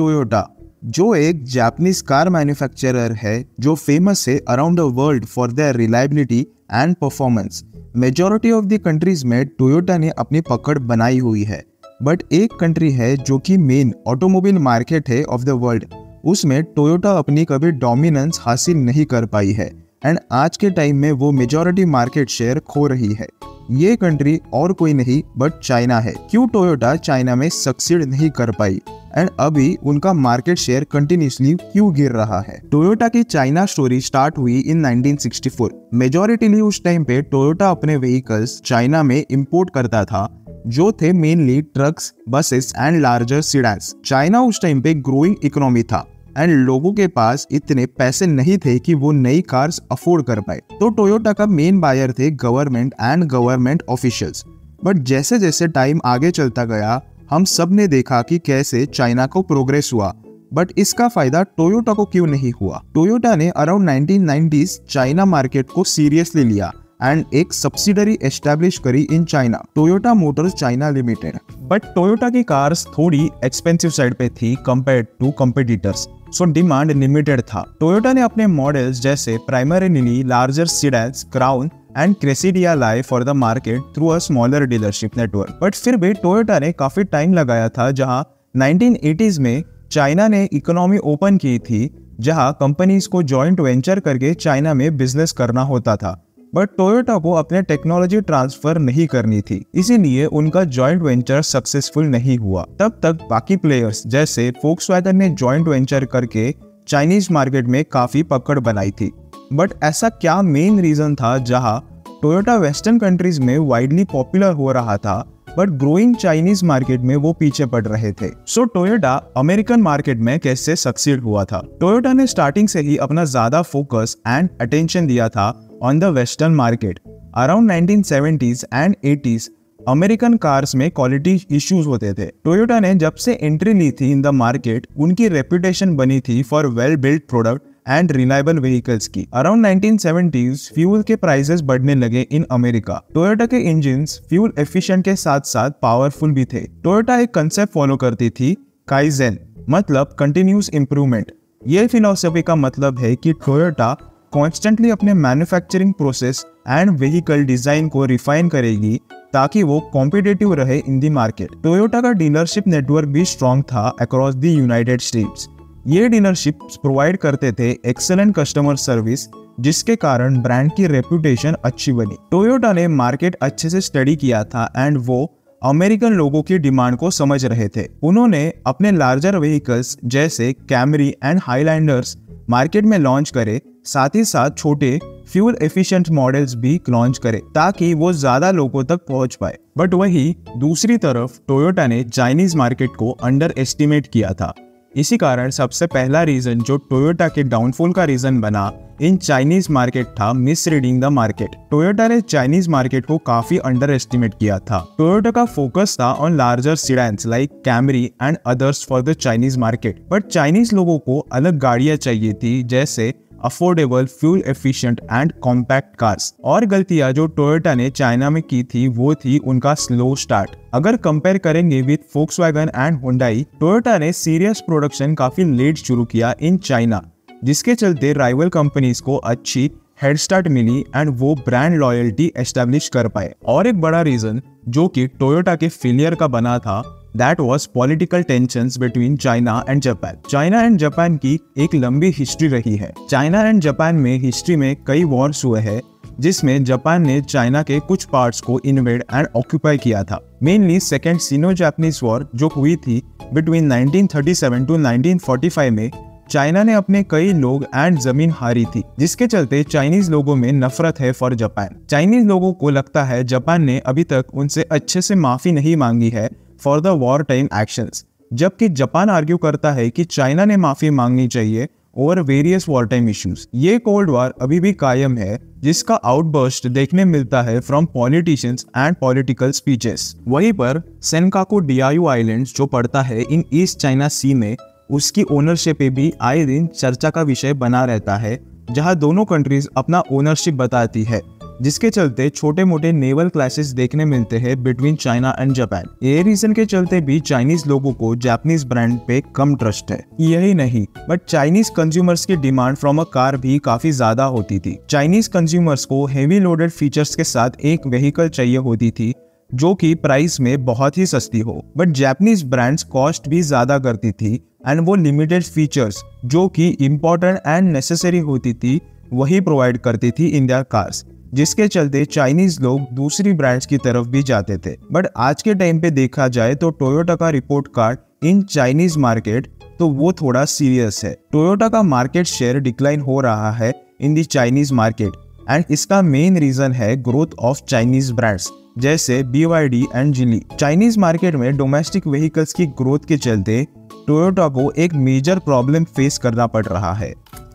Toyota जो एक Japanese car manufacturer है, जो फ़ेमस है around the world for their reliability and performance majority of the countries में टोयोटा ने अपनी पकड़ बनाई हुई है। बट एक कंट्री है जो कि मेन ऑटोमोबाइल मार्केट है ऑफ़ द वर्ल्ड उसमें टोयोटा अपनी कभी डोमिनेंस हासिल नहीं कर पाई है। एंड आज के टाइम में वो मेजोरिटी मार्केट शेयर खो रही है। ये कंट्री और कोई नहीं बट चाइना है। क्यों टोयोटा चाइना में सक्सीड नहीं कर पाई? एंड अभी उनका मार्केट शेयर कंटिन्यूसली क्यों गिर रहा है? टोयोटा की चाइना स्टोरी स्टार्ट हुई इन 1964 मेजोरिटीली उस टाइम पे टोयोटा अपने व्हीकल्स चाइना में इंपोर्ट करता था, जो थे mainly trucks buses and larger sedans China उस टाइम पे ग्रोइंग इकोनॉमी था एंड लोगों के पास इतने पैसे नहीं थे कि वो नई कार्स अफोर्ड कर पाए। तो टोयोटा का मेन बायर थे government and government officials but जैसे जैसे टाइम आगे चलता गया हम सबने देखा कि कैसे चाइना को प्रोग्रेस हुआ। बट इसका फ़ायदा टोयोटा को क्यों नहीं हुआ? टोयोटा ने अराउंड 1990s चाइना मार्केट को सीरियसली लिया एंड एक सब्सिडरी एस्टेब्लिश करी in China Toyota Motors China Limited but Toyota की कार्स थोड़ी एक्सपेंसिव साइड पे थी compare to competitors so demand limited था। टोयोटा ने अपने मॉडल्स जैसे primarily larger sedans Crown and Cressida लाए for the market through a smaller dealership network but फिर भी टोयोटा ने काफ़ी टाइम लगाया था, जहाँ 1980s में चाइना ने इकोनॉमी ओपन की थी, जहाँ कंपनीज़ को जॉइंट वेंचर करके चाइना में बिज़नेस करना होता था। बट टोयोटा को अपने टेक्नोलॉजी ट्रांसफ़र नहीं करनी थी, इसीलिए उनका जॉइंट वेंचर सक्सेसफुल नहीं हुआ। तब तक बाकी प्लेयर्स जैसे फोक्स ने जॉइंट वेंचर करके चाइनीज़ मार्केट में काफ़ी पकड़ बनाई थी। बट ऐसा क्या मेन रीजन था जहाँ टोयोटा वेस्टर्न कंट्रीज़ में वाइडली पॉपुलर हो रहा था बट ग्रोइंग चाइनीज़ मार्केट में वो पीछे पड़ रहे थे। सो टोयोटा अमेरिकन मार्केट में कैसे सक्सीड हुआ था? टोयोटा ने स्टार्टिंग से ही अपना ज़्यादा फोकस एंड अटेंशन दिया था on the western market around 1970s and 80s American cars में क्वालिटी इश्यूज़ होते थे। टोयोटा ने जब से एंट्री ली थी इन द मार्केट उनकी रेपुटेशन बनी थी for well build product and reliable vehicles की। अराउंड 1970s फ्यूल के प्राइसेस बढ़ने लगे इन अमेरिका टोयोटा के इंजिन फ्यूल एफिशिएंट के साथ साथ पावरफुल भी थे। टोयोटा एक कंसेप्ट फॉलो करती थी काइजेन मतलब कंटिन्यूस इंप्रूवमेंट ये फिलोसफी का मतलब है कि टोयोटा कॉन्स्टेंटली अपने manufacturing process and vehicle design को रिफाइन करेगी, ताकि वो कॉम्पिटेटिव रहे इन दी मार्केट टोयोटा का डीलरशिप नेटवर्क भी स्ट्रॉन्ग था अक्रॉस द यूनाइटेड स्टेट्स ये डीलरशिप प्रोवाइड करते थे एक्सेलेंट कस्टमर सर्विस जिसके कारण ब्रांड की रेपुटेशन अच्छी बनी। टोयोटा ने मार्केट अच्छे से स्टडी किया था एंड वो अमेरिकन लोगों की डिमांड को समझ रहे थे। उन्होंने अपने लार्जर व्हीकल्स जैसे कैमरी एंड हाईलैंडर्स मार्केट में लॉन्च करे, साथ ही साथ छोटे फ्यूल एफिशिएंट मॉडल्स भी लॉन्च करे, ताकि वो ज़्यादा लोगों तक पहुँच पाए। बट वही दूसरी तरफ़ टोयोटा ने चाइनीज़ मार्केट को अंडर एस्टिमेट किया था। इसी कारण सबसे पहला रीजन जो टोयोटा के डाउनफॉल का रीजन बना इन चाइनीज़ मार्केट था misreading the market Toyota ने चाइनीज़ मार्केट को काफ़ी अंडर एस्टिमेट किया था। टोयोटा का फोकस था on larger sedans like Camry and others for the Chinese market but Chinese लोगों को अलग गाड़ियाँ चाहिए थी, जैसे affordable fuel efficient and compact cars और गलतियाँ जो टोयोटा ने चाइना में की थी, वो थी उनका स्लो स्टार्ट अगर कंपेयर करेंगे with Volks and Hyundai Toyota ने सीरियस प्रोडक्शन काफ़ी लेट शुरू किया इन चाइना जिसके चलते राइवल कंपनीज़ को अच्छी हेड स्टार्ट मिली एंड वो ब्रांड लॉयल्टी एस्टेब्लिश कर पाए. और एक बड़ा रीजन जो कि टोयोटा के फेलियर का बना था that was political tension between China and Japan China and Japan की एक लंबी हिस्ट्री रही है। चाइना एंड जापान में हिस्ट्री में कई वॉर्स हुए हैं, जिसमें जापान ने चाइना के कुछ पार्ट्स को इन्वेड एंड ऑक्यूपाई किया था। Mainly second Sino Japanese war जो हुई थी बिटवीन 1937 टू 1945 में चाइना ने अपने कई लोग एंड ज़मीन हारी थी, जिसके चलते चाइनीज़ लोगों में नफरत है फॉर जापान चाइनीज़ लोगों को लगता है जापान ने अभी तक उनसे अच्छे से माफ़ी नहीं मांगी है for the war time action जबकि जापान आर्ग्यू करता है कि चाइना ने माफ़ी मांगनी चाहिए over various war time issues ये कोल्ड वॉर अभी भी कायम है, जिसका आउटबर्स्ट देखने मिलता है from politicians and political speeches वहीं पर सेनकाकू डियायू आइलैंड्स जो पड़ता है इन ईस्ट चाइना सी में, उसकी ओनरशिप पे भी आए दिन चर्चा का विषय बना रहता है, जहाँ दोनों कंट्रीज़ अपना ओनरशिप बताती है। जिसके चलते छोटे मोटे नेवल क्लासेस देखने मिलते हैं बिटवीन चाइना एंड जापान ये रीजन के चलते भी चाइनीज़ लोगों को जापानीज ब्रांड पे कम ट्रस्ट है। यही नहीं बट चाइनीज़ कंज्यूमर्स की डिमांड फ्रॉम अ कार भी काफ़ी ज़्यादा होती थी। चाइनीज़ कंज्यूमर्स को हेवी लोडेड फीचर्स के साथ एक व्हीकल चाहिए होती थी, जो कि प्राइस में बहुत ही सस्ती हो। बट जैपनीज ब्रांड्स कॉस्ट भी ज़्यादा करती थी एंड वो लिमिटेड फीचर्स जो कि इम्पोर्टेंट एंड नेसेसरी होती थी, वही प्रोवाइड करती थी इंडिया कार्स जिसके चलते चाइनीज़ लोग दूसरी ब्रांड्स की तरफ़ भी जाते थे। बट आज के टाइम पे देखा जाए तो टोयोटा का report card in Chinese market तो वो थोड़ा सीरियस है। टोयोटा का मार्केट शेयर डिक्लाइन हो रहा है in the Chinese market and इसका मेन रीजन है ग्रोथ ऑफ़ चाइनीज़ ब्रांड्स जैसे B and Geely Chinese market में डोमेस्टिक व्हीकल्स की ग्रोथ के चलते टोयोटा को एक मेजर प्रॉब्लम फेस करना पड़ रहा है।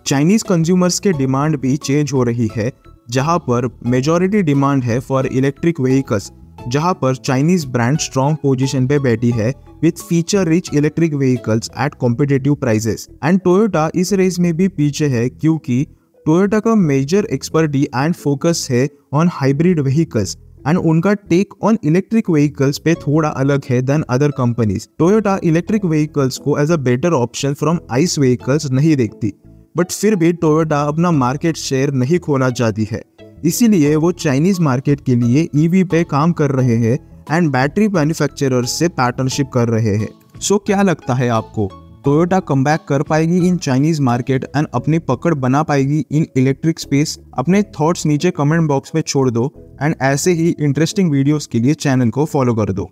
चाइनीज़ कंज्यूमर्स के डिमांड भी चेंज हो रही है जहाँ पर मेजोरिटी डिमांड है फॉर इलेक्ट्रिक व्हीकल्स जहाँ पर चाइनीज़ ब्रांड स्ट्रॉन्ग पोजीशन पे बैठी है with feature rich electric vehicles at competitive prices and Toyota इस रेस में भी पीछे है क्योंकि टोयोटा का मेजर एक्सपर्टी एंड फोकस है ऑन हाइब्रिड व्हीकल्स एंड उनका टेक ऑन इलेक्ट्रिक व्हीकल्स पे थोड़ा अलग है than other companies Toyota electric vehicles को as a better option from ICE vehicles नहीं देखती। बट फिर भी टोयोटा अपना मार्केट शेयर नहीं खोना चाहती है। इसीलिए वो चाइनीज़ मार्केट के लिए ईवी पे काम कर रहे हैं एंड बैटरी मैन्युफैक्चरर से पार्टनरशिप कर रहे हैं। सो क्या लगता है आपको? टोयोटा कम कर पाएगी इन चाइनीज़ मार्केट एंड अपनी पकड़ बना पाएगी इन इलेक्ट्रिक स्पेस अपने थॉट्स नीचे कमेंट बॉक्स में छोड़ दो एंड ऐसे ही इंटरेस्टिंग वीडियोस के लिए चैनल को फॉलो कर दो।